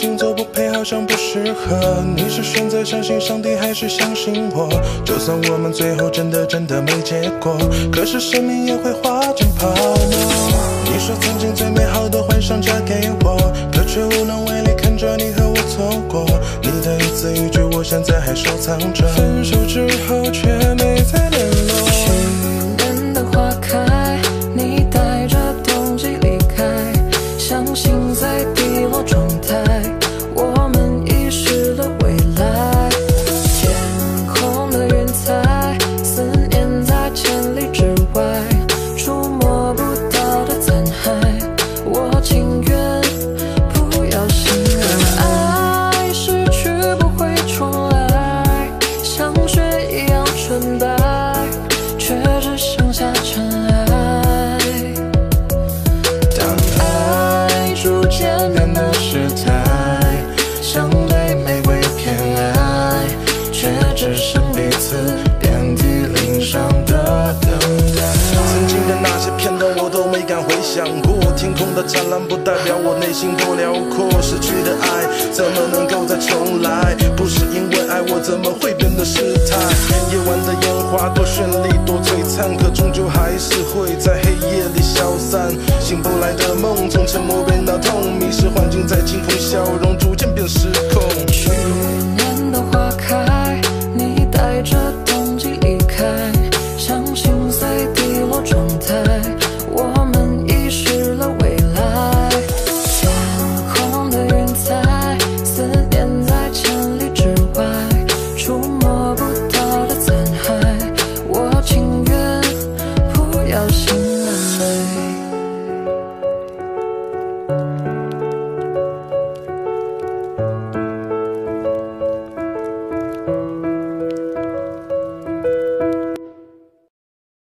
星座不配，好像不适合，你是选择相信上帝还是相信我？就算我们最后真的真的没结果，可是生命也会化成泡沫。你说曾经最美好的幻想嫁给我，可却无能为力看着你和我错过。你的一字一句，我现在还收藏着。分手之后却没渐变得失态，相对玫瑰偏爱，却只剩彼此遍体鳞伤的等待。曾经的那些片段我都没敢回想过，天空的湛蓝不代表我内心多辽阔。失去的爱怎么能够再重来？不是因为爱我怎么会变得失态？夜晚的烟花多绚丽多璀璨，可终究还是会在黑夜里消散。醒不来的梦从沉默。